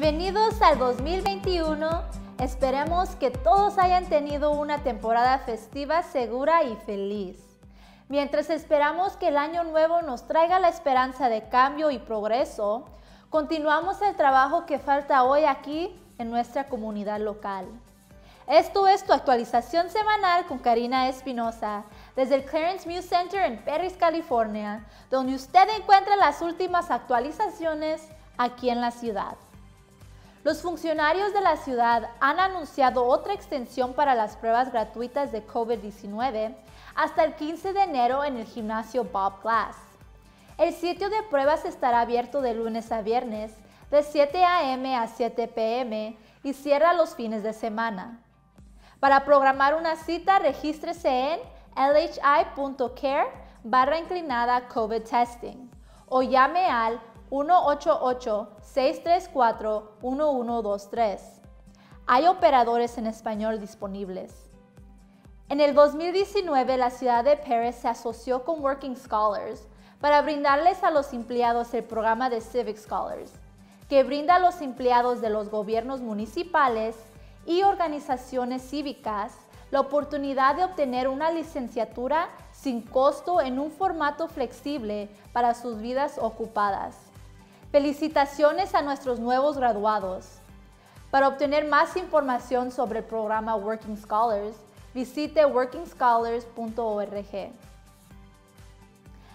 Bienvenidos al 2021. Esperemos que todos hayan tenido una temporada festiva segura y feliz. Mientras esperamos que el año nuevo nos traiga la esperanza de cambio y progreso, continuamos el trabajo que falta hoy aquí en nuestra comunidad local. Esto es tu actualización semanal con Karina Espinosa desde el Clarence Muse Center en Perris, California, donde usted encuentra las últimas actualizaciones aquí en la ciudad. Los funcionarios de la ciudad han anunciado otra extensión para las pruebas gratuitas de COVID-19 hasta el 15 de enero en el gimnasio Bob Glass. El sitio de pruebas estará abierto de lunes a viernes, de 7 a.m. a 7 p.m. y cierra los fines de semana. Para programar una cita, regístrese en lhi.care barra inclinada COVID testing o llame al 188-634-1123. Hay operadores en español disponibles. En el 2019, la ciudad de Paris se asoció con Working Scholars para brindarles a los empleados el programa de Civic Scholars, que brinda a los empleados de los gobiernos municipales y organizaciones cívicas la oportunidad de obtener una licenciatura sin costo en un formato flexible para sus vidas ocupadas. Felicitaciones a nuestros nuevos graduados. Para obtener más información sobre el programa Working Scholars, visite workingscholars.org.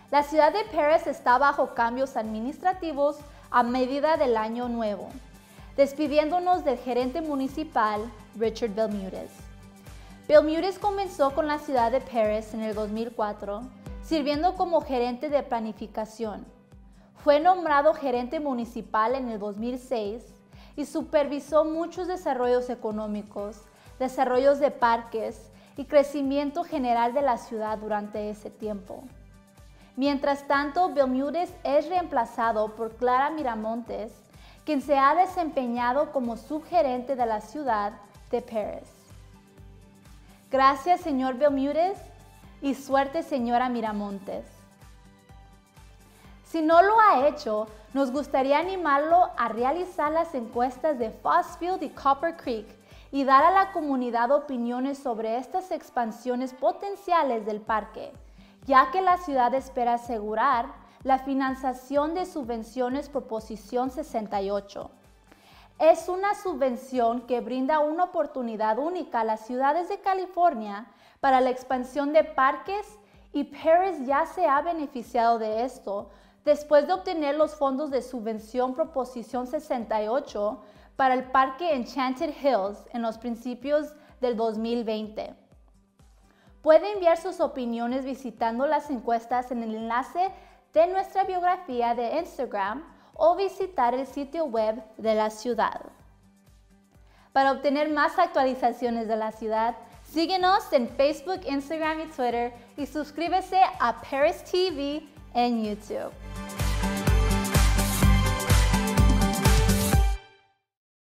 La ciudad de Paris está bajo cambios administrativos a medida del año nuevo, despidiéndonos del gerente municipal Richard Belmudez. Belmudez comenzó con la ciudad de Paris en el 2004, sirviendo como gerente de planificación fue nombrado gerente municipal en el 2006 y supervisó muchos desarrollos económicos, desarrollos de parques y crecimiento general de la ciudad durante ese tiempo. Mientras tanto, Bermúdez es reemplazado por Clara Miramontes, quien se ha desempeñado como subgerente de la ciudad de Paris. Gracias, señor Bermúdez, y suerte, señora Miramontes. Si no lo ha hecho, nos gustaría animarlo a realizar las encuestas de Fossfield y Copper Creek y dar a la comunidad opiniones sobre estas expansiones potenciales del parque, ya que la ciudad espera asegurar la financiación de subvenciones Proposición 68. Es una subvención que brinda una oportunidad única a las ciudades de California para la expansión de parques y Paris ya se ha beneficiado de esto después de obtener los fondos de subvención Proposición 68 para el Parque Enchanted Hills en los principios del 2020. Puede enviar sus opiniones visitando las encuestas en el enlace de nuestra biografía de Instagram o visitar el sitio web de la ciudad. Para obtener más actualizaciones de la ciudad, síguenos en Facebook, Instagram y Twitter y suscríbese a Paris TV en YouTube.